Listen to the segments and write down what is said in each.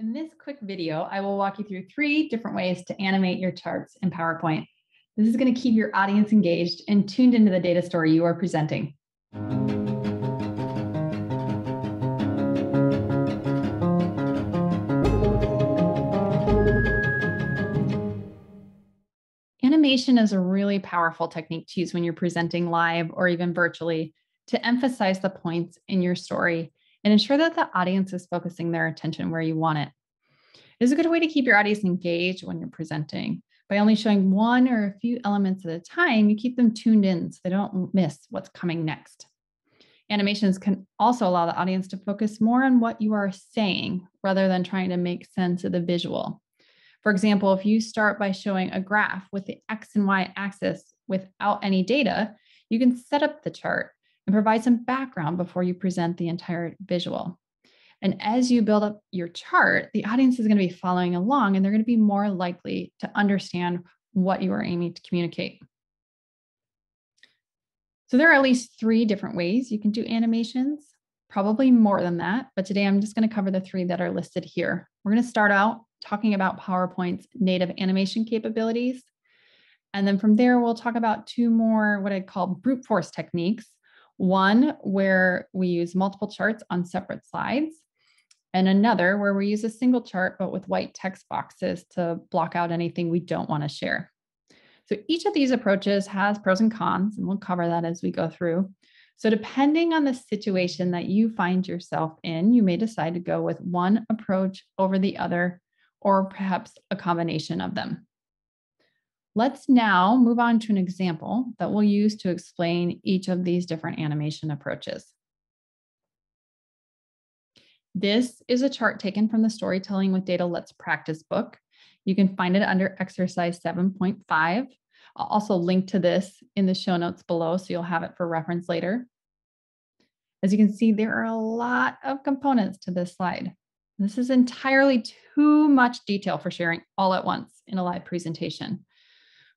In this quick video, I will walk you through three different ways to animate your charts in PowerPoint. This is going to keep your audience engaged and tuned into the data story you are presenting. Animation is a really powerful technique to use when you're presenting live or even virtually to emphasize the points in your story and ensure that the audience is focusing their attention where you want it. It is a good way to keep your audience engaged when you're presenting. By only showing one or a few elements at a time, you keep them tuned in so they don't miss what's coming next. Animations can also allow the audience to focus more on what you are saying rather than trying to make sense of the visual. For example, if you start by showing a graph with the X and Y axis without any data, you can set up the chart and provide some background before you present the entire visual. And as you build up your chart, the audience is going to be following along and they're going to be more likely to understand what you are aiming to communicate. So there are at least three different ways you can do animations, probably more than that, but today I'm just going to cover the three that are listed here. We're going to start out talking about PowerPoint's native animation capabilities. And then from there, we'll talk about two more what I'd call brute force techniques one where we use multiple charts on separate slides, and another where we use a single chart but with white text boxes to block out anything we don't want to share. So each of these approaches has pros and cons, and we'll cover that as we go through. So, depending on the situation that you find yourself in, you may decide to go with one approach over the other, or perhaps a combination of them. Let's now move on to an example that we'll use to explain each of these different animation approaches. This is a chart taken from the Storytelling with Data Let's Practice book. You can find it under exercise 7.5. I'll also link to this in the show notes below so you'll have it for reference later. As you can see, there are a lot of components to this slide. This is entirely too much detail for sharing all at once in a live presentation.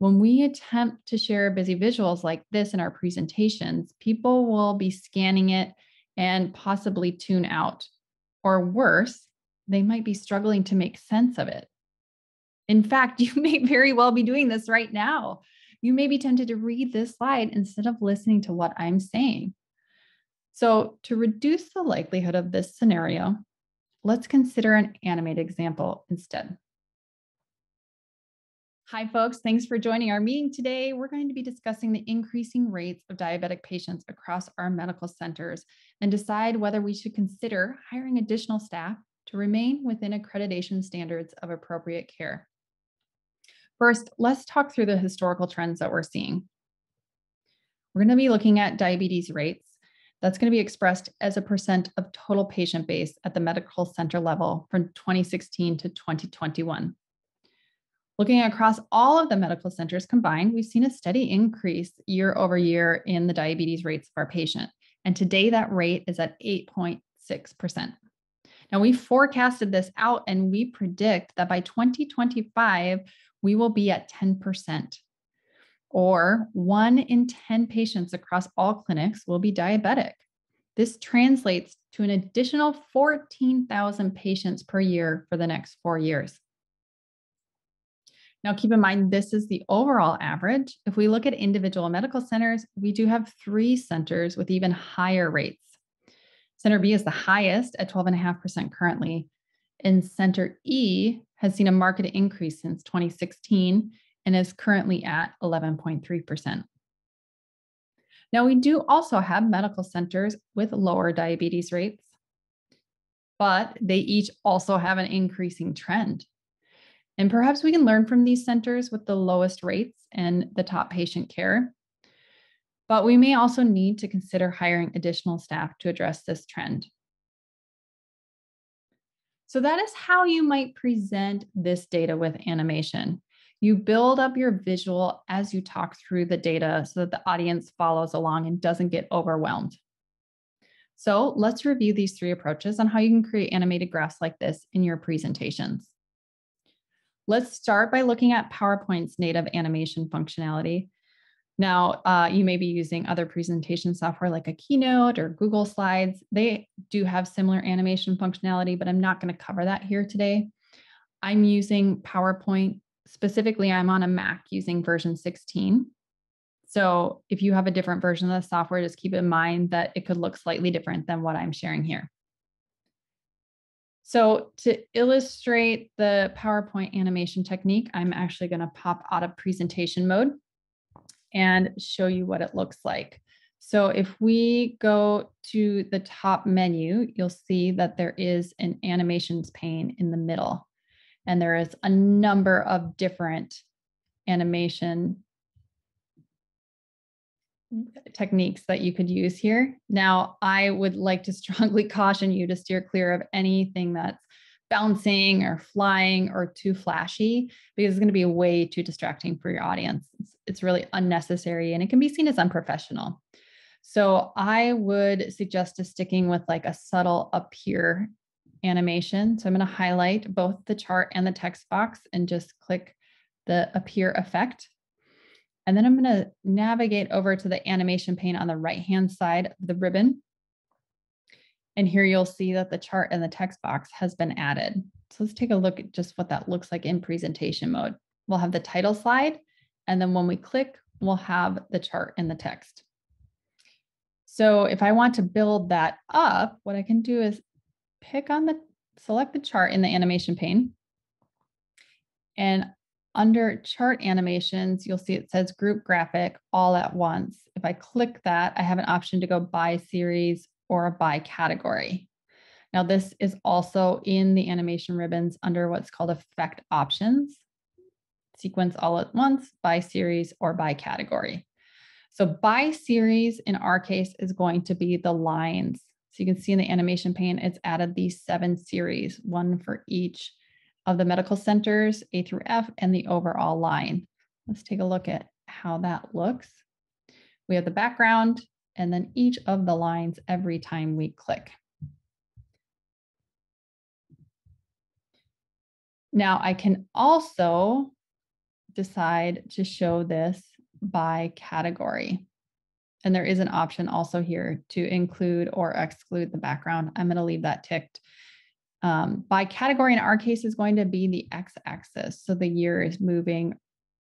When we attempt to share busy visuals like this in our presentations, people will be scanning it and possibly tune out. Or worse, they might be struggling to make sense of it. In fact, you may very well be doing this right now. You may be tempted to read this slide instead of listening to what I'm saying. So, to reduce the likelihood of this scenario, let's consider an animated example instead. Hi, folks. Thanks for joining our meeting today. We're going to be discussing the increasing rates of diabetic patients across our medical centers and decide whether we should consider hiring additional staff to remain within accreditation standards of appropriate care. First, let's talk through the historical trends that we're seeing. We're going to be looking at diabetes rates. That's going to be expressed as a percent of total patient base at the medical center level from 2016 to 2021. Looking across all of the medical centers combined, we've seen a steady increase year over year in the diabetes rates of our patient. And today that rate is at 8.6%. Now we forecasted this out and we predict that by 2025, we will be at 10%. Or one in 10 patients across all clinics will be diabetic. This translates to an additional 14,000 patients per year for the next four years. Now, keep in mind, this is the overall average. If we look at individual medical centers, we do have three centers with even higher rates. Center B is the highest at 12.5% currently, and Center E has seen a market increase since 2016 and is currently at 11.3%. Now, we do also have medical centers with lower diabetes rates, but they each also have an increasing trend. And perhaps we can learn from these centers with the lowest rates and the top patient care. But we may also need to consider hiring additional staff to address this trend. So, that is how you might present this data with animation. You build up your visual as you talk through the data so that the audience follows along and doesn't get overwhelmed. So, let's review these three approaches on how you can create animated graphs like this in your presentations. Let's start by looking at PowerPoint's native animation functionality. Now, uh, you may be using other presentation software like a Keynote or Google Slides. They do have similar animation functionality, but I'm not going to cover that here today. I'm using PowerPoint. Specifically, I'm on a Mac using version 16. So if you have a different version of the software, just keep in mind that it could look slightly different than what I'm sharing here. So to illustrate the PowerPoint animation technique, I'm actually going to pop out of presentation mode and show you what it looks like. So if we go to the top menu, you'll see that there is an animations pane in the middle. And there is a number of different animation techniques that you could use here. Now, I would like to strongly caution you to steer clear of anything that's bouncing or flying or too flashy because it's going to be way too distracting for your audience. It's, it's really unnecessary and it can be seen as unprofessional. So I would suggest to sticking with like a subtle appear animation. So I'm going to highlight both the chart and the text box and just click the appear effect. And then I'm going to navigate over to the animation pane on the right hand side of the ribbon. And here you'll see that the chart and the text box has been added. So let's take a look at just what that looks like in presentation mode. We'll have the title slide, and then when we click, we'll have the chart and the text. So if I want to build that up, what I can do is pick on the, select the chart in the animation pane. And under chart animations, you'll see it says group graphic all at once. If I click that, I have an option to go by series or by category. Now, this is also in the animation ribbons under what's called effect options, sequence all at once, by series, or by category. So by series in our case is going to be the lines. So you can see in the animation pane, it's added these seven series, one for each of the medical centers, A through F, and the overall line. Let's take a look at how that looks. We have the background, and then each of the lines every time we click. Now I can also decide to show this by category. And there is an option also here to include or exclude the background. I'm going to leave that ticked. Um, by category in our case is going to be the x-axis. So the year is moving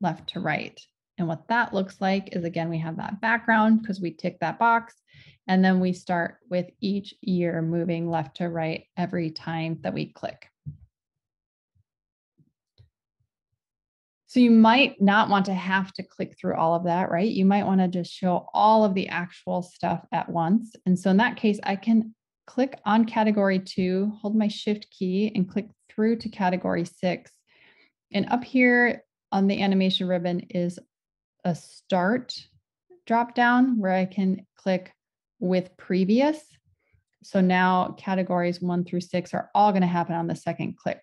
left to right. And what that looks like is again, we have that background because we tick that box. And then we start with each year moving left to right every time that we click. So you might not want to have to click through all of that, right? You might want to just show all of the actual stuff at once. And so in that case, I can click on category two, hold my shift key and click through to category six. And up here on the animation ribbon is a start drop down where I can click with previous. So now categories one through six are all going to happen on the second click.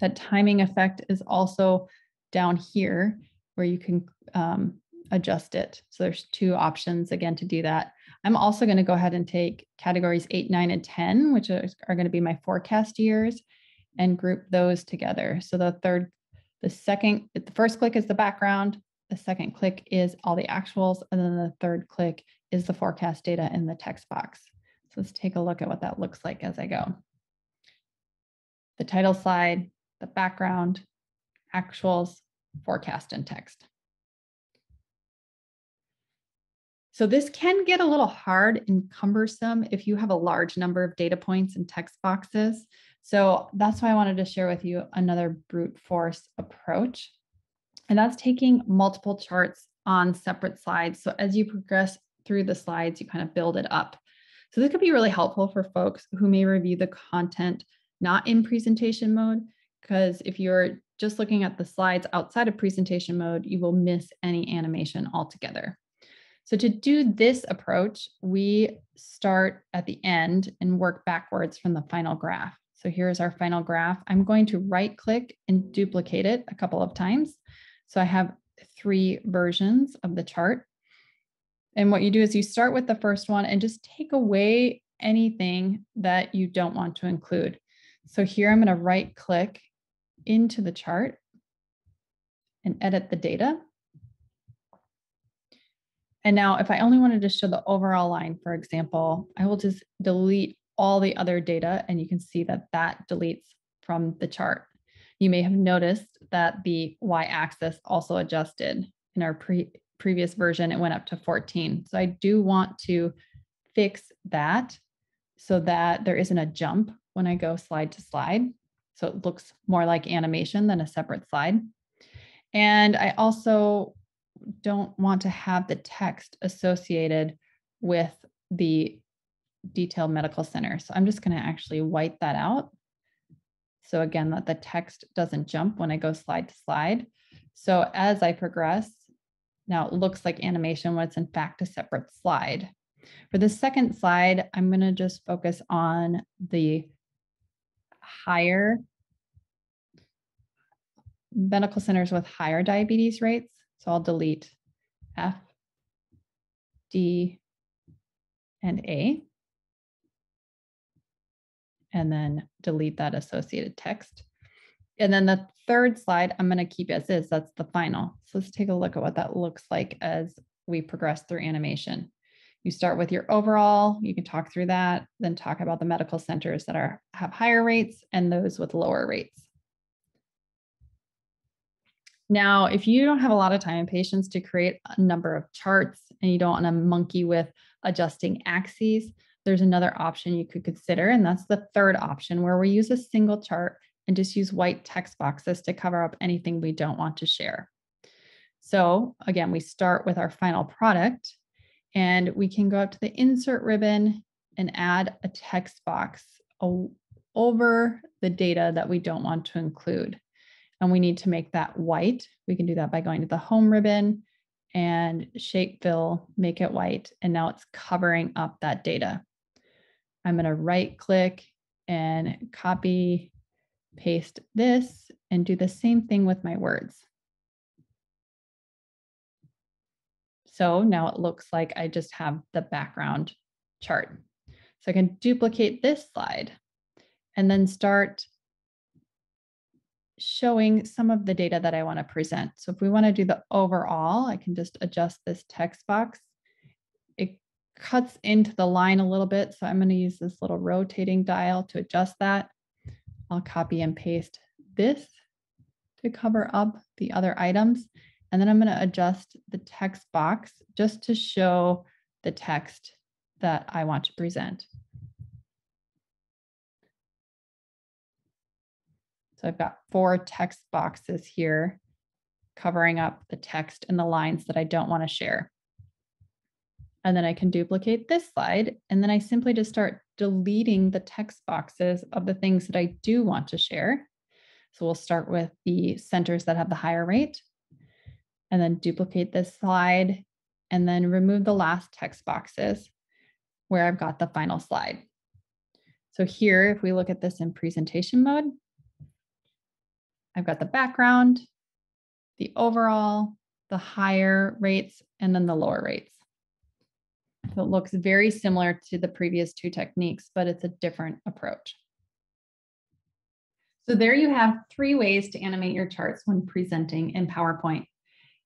That timing effect is also down here where you can um, adjust it. So there's two options again to do that. I'm also going to go ahead and take categories eight, nine, and 10, which are, are going to be my forecast years and group those together. So the third, the second, the first click is the background, the second click is all the actuals, and then the third click is the forecast data in the text box. So let's take a look at what that looks like as I go. The title slide, the background, actuals, forecast, and text. So this can get a little hard and cumbersome if you have a large number of data points and text boxes. So that's why I wanted to share with you another brute force approach. And that's taking multiple charts on separate slides. So as you progress through the slides, you kind of build it up. So this could be really helpful for folks who may review the content not in presentation mode, because if you're just looking at the slides outside of presentation mode, you will miss any animation altogether. So to do this approach, we start at the end and work backwards from the final graph. So here's our final graph. I'm going to right click and duplicate it a couple of times. So I have three versions of the chart. And what you do is you start with the first one and just take away anything that you don't want to include. So here I'm going to right click into the chart and edit the data. And now if I only wanted to show the overall line, for example, I will just delete all the other data and you can see that that deletes from the chart. You may have noticed that the y-axis also adjusted in our pre previous version, it went up to 14. So I do want to fix that so that there isn't a jump when I go slide to slide. So it looks more like animation than a separate slide. And I also don't want to have the text associated with the detailed medical center. So I'm just going to actually white that out. So again, that the text doesn't jump when I go slide to slide. So as I progress, now it looks like animation when it's in fact a separate slide. For the second slide, I'm going to just focus on the higher medical centers with higher diabetes rates. So I'll delete F, D, and A. And then delete that associated text. And then the third slide, I'm going to keep as is. That's the final. So let's take a look at what that looks like as we progress through animation. You start with your overall, you can talk through that, then talk about the medical centers that are have higher rates and those with lower rates. Now, if you don't have a lot of time and patience to create a number of charts and you don't want to monkey with adjusting axes, there's another option you could consider. And that's the third option where we use a single chart and just use white text boxes to cover up anything we don't want to share. So again, we start with our final product and we can go up to the insert ribbon and add a text box over the data that we don't want to include and we need to make that white. We can do that by going to the home ribbon and shape fill, make it white. And now it's covering up that data. I'm going to right click and copy, paste this and do the same thing with my words. So now it looks like I just have the background chart. So I can duplicate this slide and then start showing some of the data that I want to present. So if we want to do the overall, I can just adjust this text box. It cuts into the line a little bit. So I'm going to use this little rotating dial to adjust that. I'll copy and paste this to cover up the other items. And then I'm going to adjust the text box just to show the text that I want to present. So I've got four text boxes here covering up the text and the lines that I don't want to share. And then I can duplicate this slide. And then I simply just start deleting the text boxes of the things that I do want to share. So we'll start with the centers that have the higher rate and then duplicate this slide and then remove the last text boxes where I've got the final slide. So here, if we look at this in presentation mode, I've got the background, the overall, the higher rates, and then the lower rates. So it looks very similar to the previous two techniques, but it's a different approach. So there you have three ways to animate your charts when presenting in PowerPoint.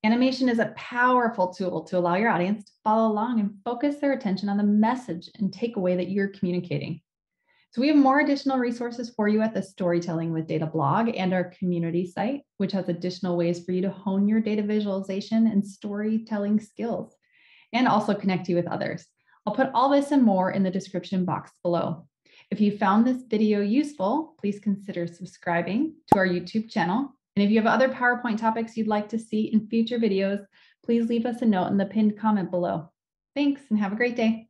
Animation is a powerful tool to allow your audience to follow along and focus their attention on the message and takeaway that you're communicating. So we have more additional resources for you at the Storytelling with Data blog and our community site, which has additional ways for you to hone your data visualization and storytelling skills, and also connect you with others. I'll put all this and more in the description box below. If you found this video useful, please consider subscribing to our YouTube channel. And if you have other PowerPoint topics you'd like to see in future videos, please leave us a note in the pinned comment below. Thanks and have a great day.